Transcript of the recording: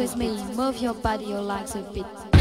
with me, move your body, your legs a bit.